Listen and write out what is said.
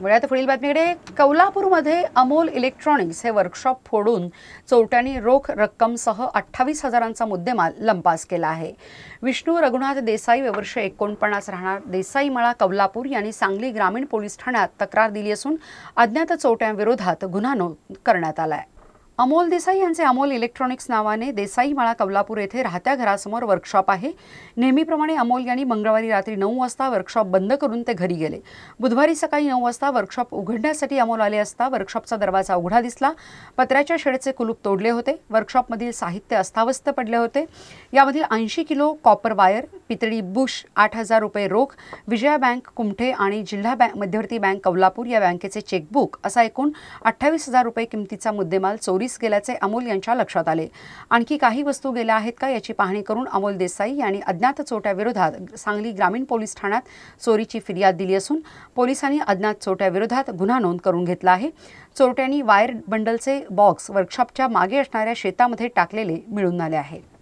वळ्यात पुढील बातमीकडे कौलापूरमध्ये अमोल इलेक्ट्रॉनिक्स हे वर्कशॉप फोडून चोरट्यांनी रोख रक्कमसह अठ्ठावीस हजारांचा मुद्देमाल लंपास केला आहे. विष्णू रघुनाथ देसाई वर्ष एकोणपन्नास राहणार. देसाई मळा कौलापूर यांनी सांगली ग्रामीण पोलीस ठाण्यात तक्रार दिली असून अज्ञात चोरट्यांविरोधात गुन्हा नोंद करण्यात आला आहे अमोल देसाई यांचे अमोल इलेक्ट्रॉनिक्स नावाने देसाई माळा कवलापूर येथे राहत्या घरासमोर वर्कशॉप आहे. नेहमीप्रमाणे अमोल यांनी मंगळवारी रात्री नऊ वाजता वर्कशॉप बंद करून ते घरी गेले. बुधवारी सकाळी नऊ वाजता वर्कशॉप उघडण्यासाठी अमोल आले असता वर्कशॉपचा दरवाजा उघडा दिसला. पत्र्याच्या शेडचे कुलूप तोडले होते. वर्कशॉपमधील साहित्य अस्ताव्यस्त पडले होते. यामधील ऐंशी किलो कॉपर वायर पितळी बुश आठ हजार रुपये रोख विजया बँक कुमठे आणि जिल्हा बँक मध्यवर्ती बँक कौलापूर या बँकेचे चेकबुक असा एकूण अठ्ठावीस हजार रुपये किमतीचा मुद्देमाल चोरीस गेल्याचे अमोल यांच्या लक्षात आले. आणखी काही वस्तू गेल्या आहेत का याची पाहणी करून अमोल देसाई यांनी अज्ञात चोट्याविरोधात सांगली ग्रामीण पोलीस ठाण्यात चोरीची फिर्याद दिली असून पोलिसांनी अज्ञात चोट्याविरोधात गुन्हा नोंद करून घेतला आहे. चोरट्यांनी वायर बंडलचे बॉक्स वर्कशॉपच्या मागे असणाऱ्या शेतामध्ये टाकलेले मिळून आले आहेत